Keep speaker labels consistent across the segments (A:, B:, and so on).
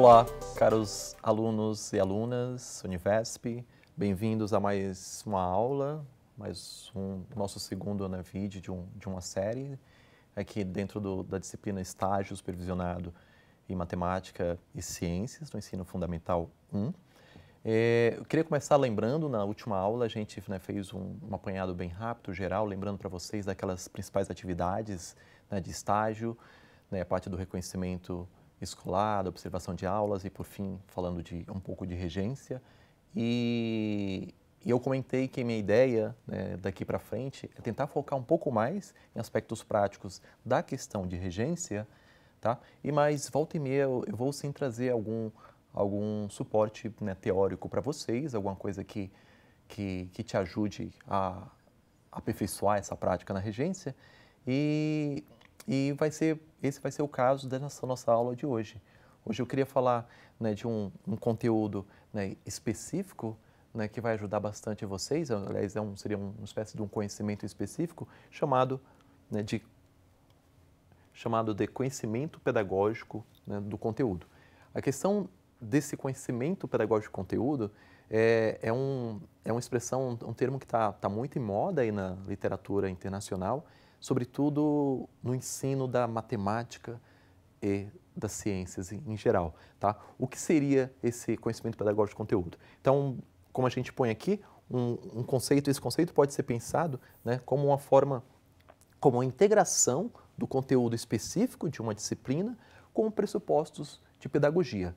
A: Olá, caros alunos e alunas Univesp, bem-vindos a mais uma aula, mais um nosso segundo né, vídeo de, um, de uma série aqui dentro do, da disciplina Estágio Supervisionado em Matemática e Ciências, no Ensino Fundamental 1. É, eu queria começar lembrando, na última aula a gente né, fez um, um, apanhado bem rápido, geral, lembrando para vocês daquelas principais atividades né, de estágio, né, a parte do reconhecimento escolar, da observação de aulas e, por fim, falando de um pouco de regência. E, e eu comentei que minha ideia né, daqui para frente é tentar focar um pouco mais em aspectos práticos da questão de regência, tá? E mais volta e meia eu, eu vou sim trazer algum algum suporte né, teórico para vocês, alguma coisa que, que, que te ajude a aperfeiçoar essa prática na regência. E, e vai ser, esse vai ser o caso dessa nossa aula de hoje. Hoje eu queria falar né, de um, um conteúdo né, específico né, que vai ajudar bastante vocês, aliás, é um, seria uma espécie de um conhecimento específico chamado, né, de, chamado de conhecimento pedagógico né, do conteúdo. A questão desse conhecimento pedagógico de conteúdo é, é, um, é uma expressão, um termo que está tá muito em moda aí na literatura internacional, sobretudo no ensino da matemática e das ciências em, geral. Tá? O que seria esse conhecimento pedagógico de conteúdo? Então, como a gente põe aqui, um, um conceito, esse conceito pode ser pensado né, como uma forma, como uma integração do conteúdo específico de uma disciplina com pressupostos de pedagogia.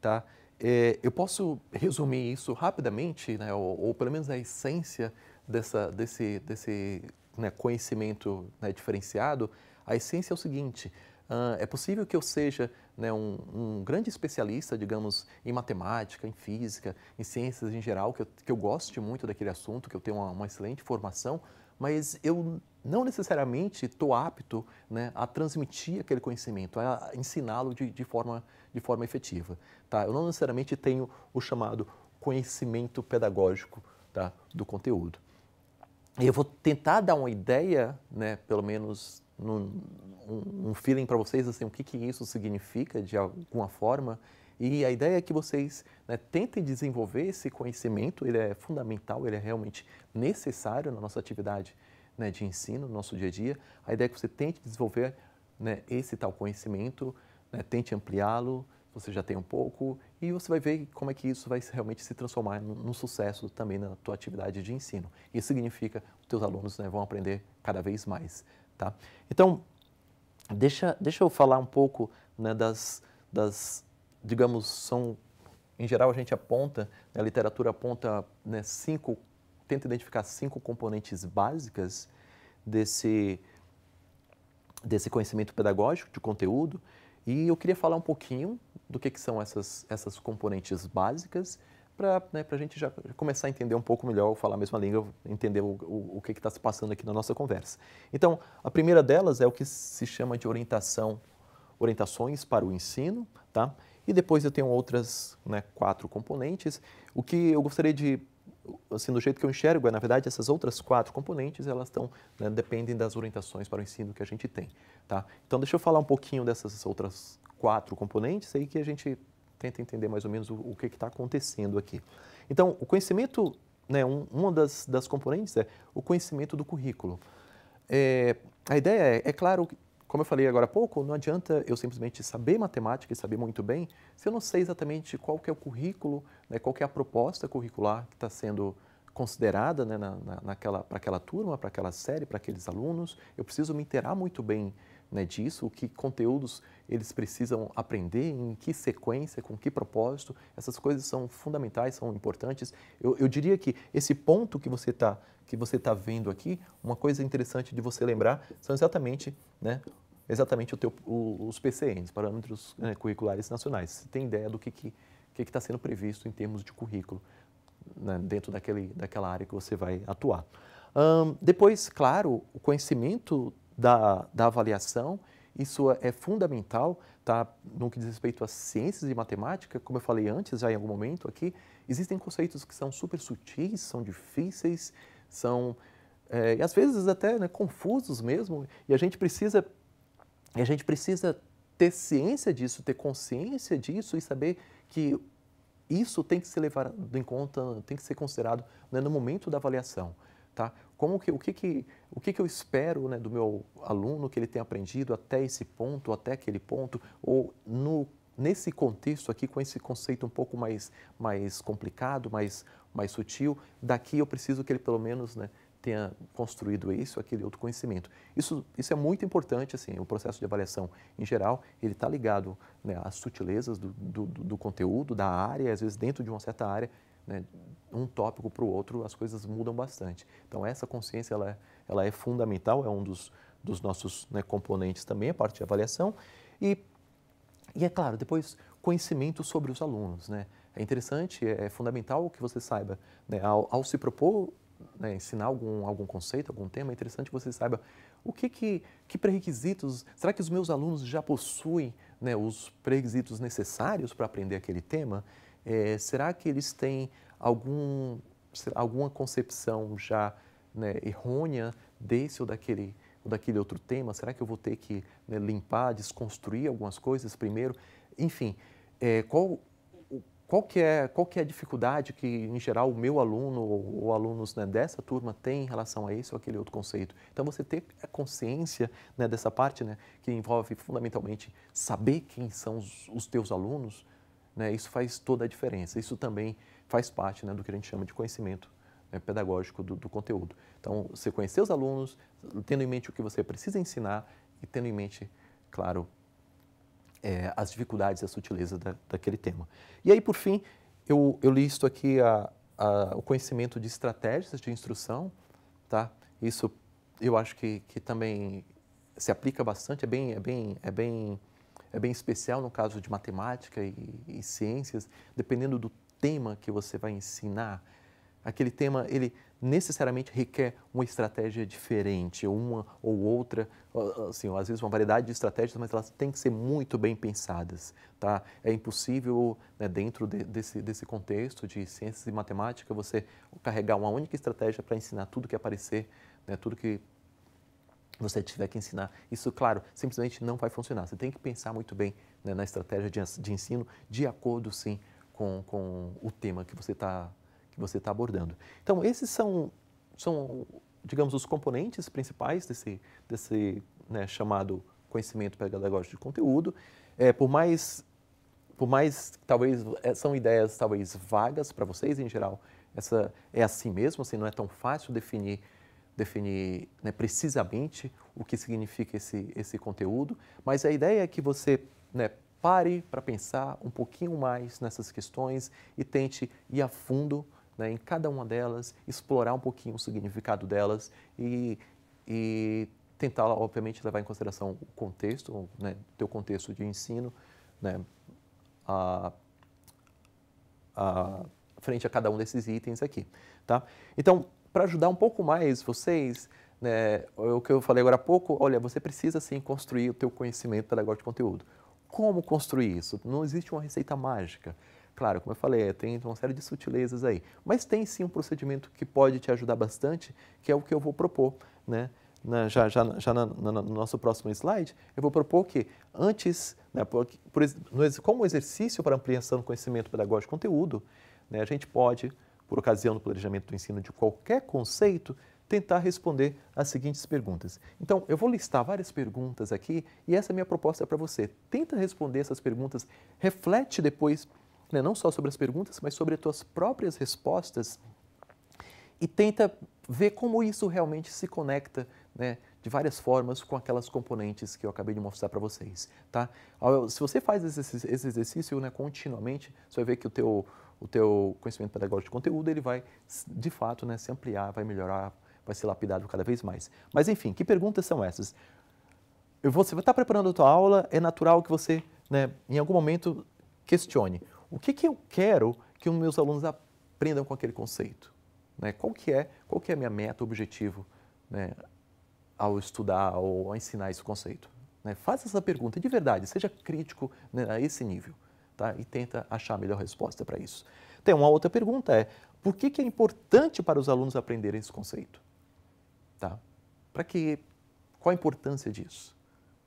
A: Tá? É, eu posso resumir isso rapidamente, né, ou, ou, pelo menos a essência dessa, desse, desse né, conhecimento né, diferenciado. A essência é o seguinte: uh, é possível que eu seja né, um, um, grande especialista, digamos, em matemática, em física, em ciências em geral, que eu, que eu goste muito daquele assunto, que eu tenho uma, uma excelente formação, mas eu não necessariamente estou apto né, a transmitir aquele conhecimento, a ensiná-lo de, de, forma, de forma efetiva. Tá? Eu não necessariamente tenho o chamado conhecimento pedagógico tá, do conteúdo. Eu vou tentar dar uma ideia, né, pelo menos num, um, um feeling para vocês, assim, o que, que isso significa de alguma forma. E a ideia é que vocês né, tentem desenvolver esse conhecimento, ele é fundamental, ele é realmente necessário na nossa atividade né, de ensino, no nosso dia a dia. A ideia é que você tente desenvolver né, esse tal conhecimento, né, tente ampliá-lo, você já tem um pouco, e você vai ver como é que isso vai realmente se transformar num, sucesso também na tua atividade de ensino. Isso significa que os teus alunos né, vão aprender cada vez mais. Tá? Então, deixa, deixa eu falar um pouco né, das, das, digamos, são, em geral a gente aponta, né, a literatura aponta né, cinco tenta identificar cinco componentes básicas desse, desse conhecimento pedagógico de conteúdo e eu queria falar um pouquinho do que, que são essas, essas componentes básicas para né, a gente já começar a entender um pouco melhor, falar a mesma língua, entender o, o, o que está se passando aqui na nossa conversa. Então, a primeira delas é o que se chama de orientação, orientações para o ensino, tá? E depois eu tenho outras né, quatro componentes. O que eu gostaria de assim, do jeito que eu enxergo, é, na verdade, essas outras quatro componentes, elas estão, né, dependem das orientações para o ensino que a gente tem, tá? Então, deixa eu falar um pouquinho dessas outras quatro componentes aí que a gente tenta entender mais ou menos o, o que está acontecendo aqui. Então, o conhecimento, né, um, uma das, das componentes é o conhecimento do currículo. É, a ideia é, é claro, como eu falei agora há pouco, não adianta eu simplesmente saber matemática e saber muito bem se eu não sei exatamente qual que é o currículo, né, qual que é a proposta curricular que está sendo considerada né, na, na, naquela, para aquela turma, para aquela série, para aqueles alunos. Eu preciso me inteirar muito bem né, disso, que conteúdos eles precisam aprender, em que sequência, com que propósito. Essas coisas são fundamentais, são importantes. Eu, eu diria que esse ponto que você está que você está vendo aqui, uma coisa interessante de você lembrar são exatamente né, exatamente o teu, o, os PCNs, Parâmetros né, Curriculares Nacionais. Você tem ideia do que está que, que tá sendo previsto em termos de currículo né, dentro daquele, daquela área que você vai atuar. Um, depois, claro, o conhecimento da, da avaliação, isso é fundamental, tá? no que diz respeito às ciências e matemática, como eu falei antes, já em algum momento aqui, existem conceitos que são super sutis, são difíceis, são, é, e às vezes até né, confusos mesmo, e a gente precisa a gente precisa ter ciência disso, ter consciência disso e saber que isso tem que ser levado em conta, tem que ser considerado né, no momento da avaliação. Tá? Como que, o que, que, o que, que eu espero né, do meu aluno que ele tenha aprendido até esse ponto, até aquele ponto, ou no, nesse contexto aqui, com esse conceito um pouco mais, mais complicado, mais, mais sutil, daqui eu preciso que ele pelo menos né, tenha construído isso, aquele outro conhecimento. Isso, isso é muito importante, assim, o processo de avaliação em geral, ele está ligado né, às sutilezas do, do, do, conteúdo, da área, às vezes dentro de uma certa área, né, um tópico para o outro, as coisas mudam bastante. Então, essa consciência, ela é, ela é fundamental, é um dos, dos nossos né, componentes também, a parte de avaliação. E, e, é claro, depois, conhecimento sobre os alunos, né? É interessante, é, é fundamental que você saiba, né, ao, ao se propor né, ensinar algum, algum conceito, algum tema, é interessante que você saiba o que, que, que pré-requisitos, será que os meus alunos já possuem né, os pré-requisitos necessários para aprender aquele tema? É, será que eles têm algum, alguma concepção já né, errônea desse ou daquele, ou daquele outro tema? Será que eu vou ter que né, limpar, desconstruir algumas coisas primeiro? Enfim, é, qual qual que é, qual que é a dificuldade que, em geral, o meu aluno ou, ou alunos né, dessa turma têm em relação a esse ou aquele outro conceito. Então, você ter a consciência né, dessa parte, né, que envolve fundamentalmente saber quem são os, os teus alunos, né, isso faz toda a diferença. Isso também faz parte né, do que a gente chama de conhecimento né, pedagógico do, do conteúdo. Então, você conhecer os alunos, tendo em mente o que você precisa ensinar e tendo em mente, claro, é, as dificuldades e a sutileza da, daquele tema. E aí, por fim, eu, eu listo aqui a, a, o conhecimento de estratégias de instrução, tá? Isso eu acho que, que também se aplica bastante, é bem, é bem, é bem, é bem especial no caso de matemática e, e ciências, dependendo do tema que você vai ensinar, aquele tema ele necessariamente requer uma estratégia diferente, uma ou outra, assim, às vezes uma variedade de estratégias, mas elas têm que ser muito bem pensadas, tá? É impossível, né, dentro de, desse, desse contexto de ciências e matemática, você carregar uma única estratégia para ensinar tudo que aparecer, né, tudo que você tiver que ensinar. Isso, claro, simplesmente não vai funcionar. Você tem que pensar muito bem né, na estratégia de, ensino, de acordo, sim, com, com o tema que você está que você está abordando. Então, esses são, são, digamos, os componentes principais desse, desse né, chamado conhecimento pedagógico de conteúdo. É, por mais, por mais, talvez, é, são ideias talvez vagas para vocês em geral, essa é assim mesmo, assim, não é tão fácil definir definir né, precisamente o que significa esse, esse conteúdo, mas a ideia é que você né, pare para pensar um pouquinho mais nessas questões e tente ir a fundo né, em cada uma delas, explorar um pouquinho o significado delas e, e tentar, obviamente, levar em consideração o contexto, né, teu contexto de ensino, né, a, a, frente a cada um desses itens aqui. Tá? Então, para ajudar um pouco mais vocês, né, o que eu falei agora há pouco, olha, você precisa sim construir o teu conhecimento pedagógico de conteúdo. Como construir isso? Não existe uma receita mágica. Claro, como eu falei, tem uma série de sutilezas aí. Mas tem sim um procedimento que pode te ajudar bastante, que é o que eu vou propor, né? Na, já já, já na, na, no nosso próximo slide, eu vou propor que antes, né, por, por, como exercício para ampliação do conhecimento pedagógico de conteúdo, né, a gente pode, por ocasião do planejamento do ensino de qualquer conceito, tentar responder as seguintes perguntas. Então, eu vou listar várias perguntas aqui e essa é a minha proposta para você. Tenta responder essas perguntas, reflete depois né, não só sobre as perguntas, mas sobre as tuas próprias respostas e tenta ver como isso realmente se conecta né, de várias formas com aquelas componentes que eu acabei de mostrar para vocês. Tá? Se você faz esse, exercício né, continuamente, você vai ver que o teu, o teu conhecimento pedagógico de conteúdo ele vai, de fato, né, se ampliar, vai melhorar, vai ser lapidado cada vez mais. Mas, enfim, que perguntas são essas? Você vai estar preparando a tua aula, é natural que você, né, em algum momento, questione o que, que eu quero que os meus alunos aprendam com aquele conceito? Né? Qual, que é, qual que é a minha meta, objetivo né, ao estudar ou ensinar esse conceito? Né? Faça essa pergunta de verdade, seja crítico né, a esse nível tá? e tenta achar a melhor resposta para isso. Tem uma outra pergunta é, por que, que é importante para os alunos aprenderem esse conceito? Tá? Para que, qual a importância disso?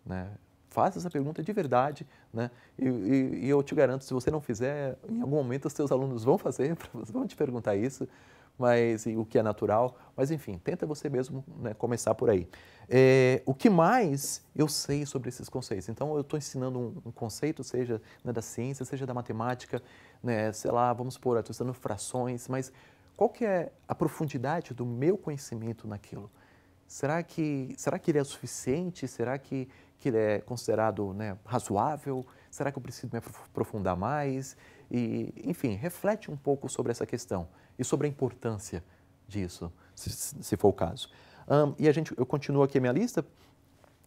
A: Né? faça essa pergunta de verdade, né? E, e, e, eu te garanto, se você não fizer, em algum momento os seus alunos vão fazer, vão te perguntar isso, mas o que é natural. Mas enfim, tenta você mesmo né, começar por aí. É, o que mais eu sei sobre esses conceitos? Então, eu estou ensinando um, um, conceito, seja né, da ciência, seja da matemática, né, sei lá, vamos supor, estou ensinando frações, mas qual que é a profundidade do meu conhecimento naquilo? Será que, será que ele é suficiente? Será que, que ele é considerado né, razoável? Será que eu preciso me aprofundar mais? E, enfim, reflete um pouco sobre essa questão e sobre a importância disso, se, se for o caso. Um, e a gente, eu continuo aqui a minha lista.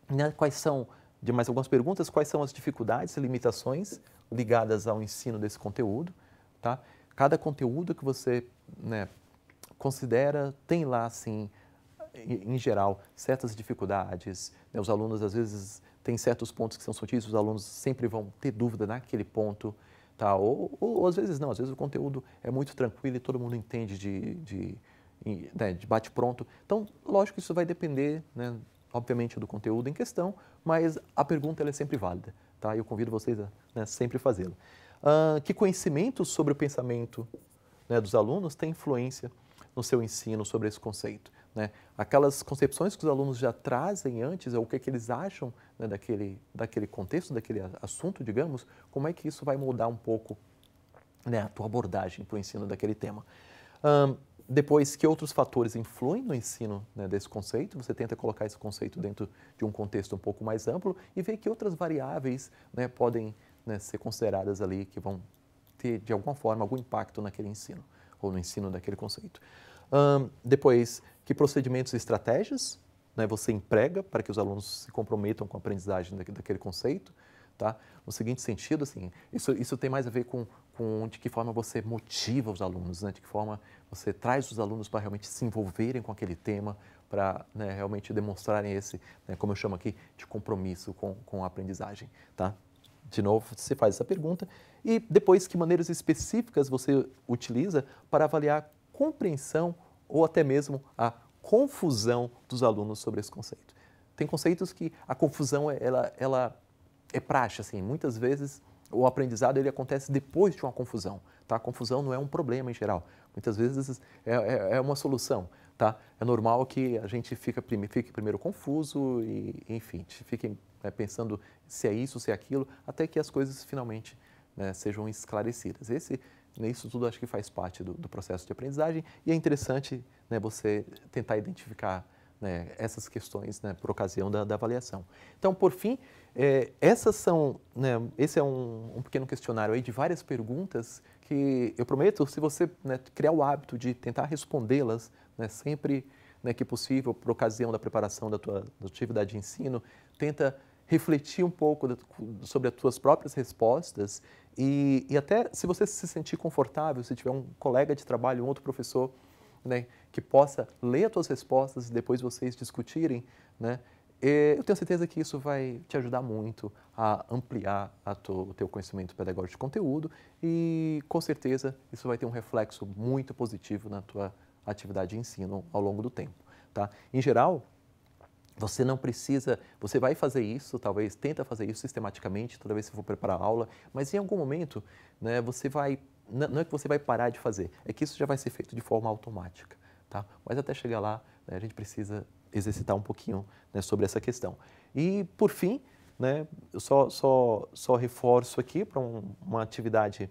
A: Né, quais são, de mais algumas perguntas, quais são as dificuldades e limitações ligadas ao ensino desse conteúdo? Tá? Cada conteúdo que você né, considera tem lá, assim, em geral, certas dificuldades. Né? Os alunos, às vezes, têm certos pontos que são sutis, os alunos sempre vão ter dúvida naquele ponto. Tá? Ou, ou, ou às vezes não, às vezes o conteúdo é muito tranquilo e todo mundo entende de, de, né, de bate-pronto. Então, lógico que isso vai depender, né, obviamente, do conteúdo em questão, mas a pergunta é sempre válida. Tá? Eu convido vocês a né, sempre fazê-la. Uh, que conhecimento sobre o pensamento né, dos alunos tem influência no seu ensino sobre esse conceito? Né? Aquelas concepções que os alunos já trazem antes, ou o que, é que eles acham né, daquele, daquele contexto, daquele assunto, digamos, como é que isso vai mudar um pouco né, a tua abordagem para o ensino daquele tema? Depois, que outros fatores influem no ensino né, desse conceito? Você tenta colocar esse conceito dentro de um contexto um pouco mais amplo e ver que outras variáveis né, podem né, ser consideradas ali que vão ter, de alguma forma, algum impacto naquele ensino ou no ensino daquele conceito. Um, depois, que procedimentos e estratégias né, você emprega para que os alunos se comprometam com a aprendizagem daquele conceito? Tá? No seguinte sentido, assim, isso, isso tem mais a ver com, com de que forma você motiva os alunos, né? de que forma você traz os alunos para realmente se envolverem com aquele tema, para né, realmente demonstrarem esse, né, como eu chamo aqui, de compromisso com, com a aprendizagem. Tá? De novo, você faz essa pergunta e depois que maneiras específicas você utiliza para avaliar compreensão ou até mesmo a confusão dos alunos sobre esse conceito. Tem conceitos que a confusão ela, ela é praxe, assim, muitas vezes o aprendizado ele acontece depois de uma confusão, tá? A confusão não é um problema em geral, muitas vezes é, é, é uma solução, tá? É normal que a gente fica, fique primeiro confuso e, enfim, fique né, pensando se é isso, se é aquilo, até que as coisas finalmente né, sejam esclarecidas. Esse, né, isso tudo acho que faz parte do, do processo de aprendizagem e é interessante né, você tentar identificar né, essas questões né, por ocasião da, da, avaliação. Então, por fim, é, essas são, né, esse é um, um, pequeno questionário aí de várias perguntas que eu prometo, se você né, criar o hábito de tentar respondê-las né, sempre que possível, por ocasião da preparação da tua, da atividade de ensino, tenta refletir um pouco sobre as tuas próprias respostas e, e, até se você se sentir confortável, se tiver um colega de trabalho, um outro professor né, que possa ler as tuas respostas e depois vocês discutirem, né, eu tenho certeza que isso vai te ajudar muito a ampliar a o teu conhecimento pedagógico de conteúdo e, com certeza, isso vai ter um reflexo muito positivo na tua atividade de ensino ao longo do tempo. Tá? Em geral, você não precisa, você vai fazer isso, talvez tenta fazer isso sistematicamente toda vez que for preparar a aula, mas em algum momento, né, você vai, não é que você vai parar de fazer, é que isso já vai ser feito de forma automática, tá? Mas até chegar lá, né, a gente precisa exercitar um pouquinho né, sobre essa questão. E por fim, né, eu só, só, só reforço aqui para um, uma atividade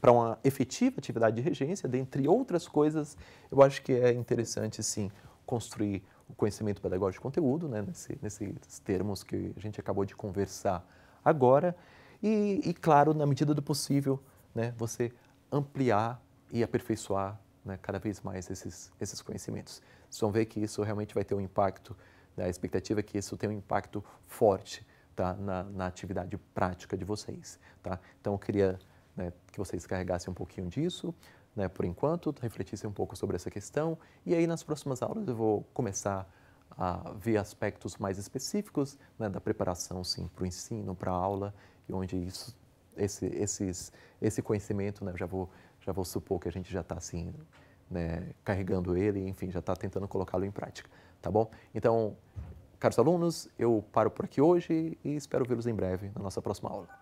A: para uma efetiva atividade de regência, dentre outras coisas, eu acho que é interessante sim construir o conhecimento pedagógico de conteúdo, né, nesse, nesses termos que a gente acabou de conversar agora, e, e claro, na medida do possível, né, você ampliar e aperfeiçoar né, cada vez mais esses, esses conhecimentos. Vocês vão ver que isso realmente vai ter um impacto, né, a expectativa é que isso tenha um impacto forte tá, na, na atividade prática de vocês. Tá? Então, eu queria né, que vocês carregassem um pouquinho disso, né, por enquanto, refletissem um pouco sobre essa questão e aí nas próximas aulas eu vou começar a ver aspectos mais específicos né, da preparação para o ensino, para a aula e onde isso, esse, esses, esse conhecimento, né, já vou já vou supor que a gente já está assim, né, carregando ele, enfim, já está tentando colocá-lo em prática, tá bom? Então caros alunos, eu paro por aqui hoje e espero vê-los em breve na nossa próxima aula.